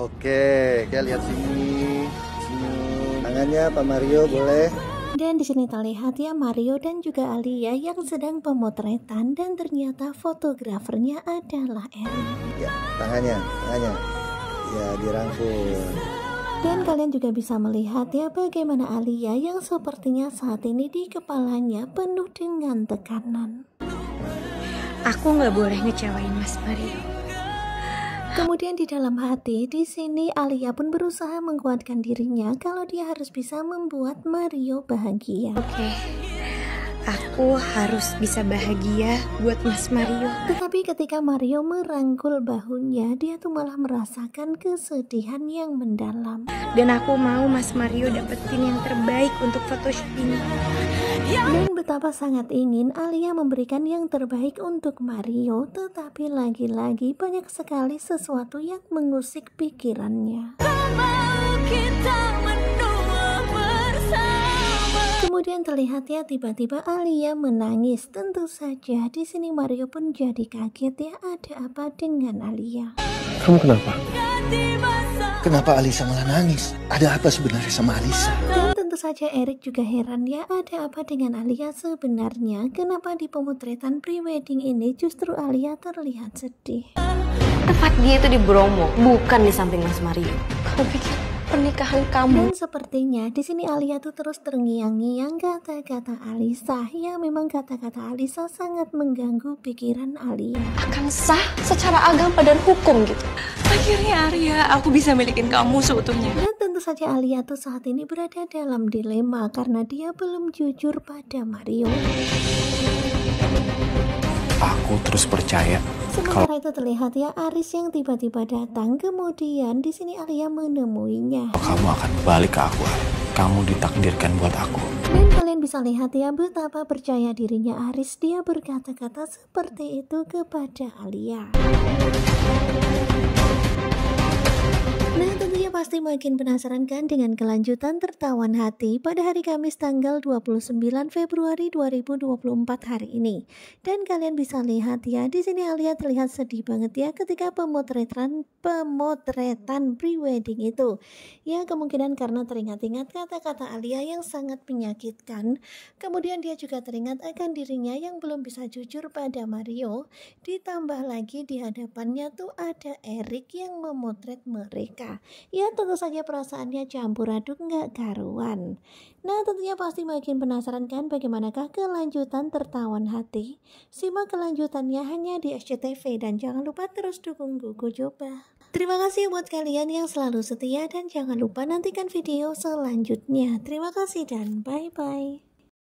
Oke, kita lihat sini. Sini. Tangannya Pak Mario boleh. Dan di sini terlihat ya Mario dan juga Alia yang sedang pemotretan dan ternyata fotografernya adalah Eric. Ya, tangannya, tangannya. Ya, dirangkul. Dan kalian juga bisa melihat ya bagaimana Alia yang sepertinya saat ini di kepalanya penuh dengan tekanan. Aku nggak boleh ngecewain Mas Mario. Kemudian di dalam hati, di sini Alia pun berusaha menguatkan dirinya kalau dia harus bisa membuat Mario bahagia. Oke, aku harus bisa bahagia buat Mas Mario. Tetapi ketika Mario merangkul bahunya, dia tuh malah merasakan kesedihan yang mendalam. Dan aku mau Mas Mario dapetin yang terbaik untuk photoshoot ini. Dan betapa sangat ingin Alia memberikan yang terbaik untuk Mario, tetapi lagi-lagi banyak sekali sesuatu yang mengusik pikirannya. Kemudian terlihat ya tiba-tiba Alia menangis. Tentu saja di sini Mario pun jadi kaget ya ada apa dengan Alia. Kamu kenapa? Kenapa Alisa malah nangis? Ada apa sebenarnya sama Alisa? Dan tentu saja Erik juga heran ya ada apa dengan Alia sebenarnya. Kenapa di pemotretan prewedding ini justru Alia terlihat sedih. Tempat dia itu di Bromo, bukan di samping Mas Mario. Kamu pikir pernikahan kamu Dan sepertinya di sini Alia tuh terus terngiang-ngiang kata-kata Alisa. Ya memang kata-kata Alisa sangat mengganggu pikiran Alia. akan sah secara agama dan hukum gitu. Akhirnya Arya, aku bisa milikin kamu seutuhnya. Dan tentu saja Alia tuh saat ini berada dalam dilema karena dia belum jujur pada Mario. Aku terus percaya Sementara itu terlihat ya Aris yang tiba-tiba datang. Kemudian di sini Alia menemuinya. kamu akan balik ke aku. Kamu ditakdirkan buat aku. Dan kalian bisa lihat ya betapa percaya dirinya Aris dia berkata-kata seperti itu kepada Alia. Makin penasaran kan dengan kelanjutan tertawan hati pada hari Kamis tanggal 29 Februari 2024 hari ini. Dan kalian bisa lihat ya di sini Alia terlihat sedih banget ya ketika pemotretan pemotretan prewedding itu. Ya kemungkinan karena teringat-ingat kata-kata Alia yang sangat menyakitkan. Kemudian dia juga teringat akan dirinya yang belum bisa jujur pada Mario. Ditambah lagi di hadapannya tuh ada Eric yang memotret mereka. Ya tentu saja perasaannya campur aduk nggak karuan. Nah tentunya pasti makin penasaran kan bagaimanakah kelanjutan tertawan hati. Simak kelanjutannya hanya di SCTV dan jangan lupa terus dukung Gugu Coba. Terima kasih buat kalian yang selalu setia dan jangan lupa nantikan video selanjutnya. Terima kasih dan bye-bye.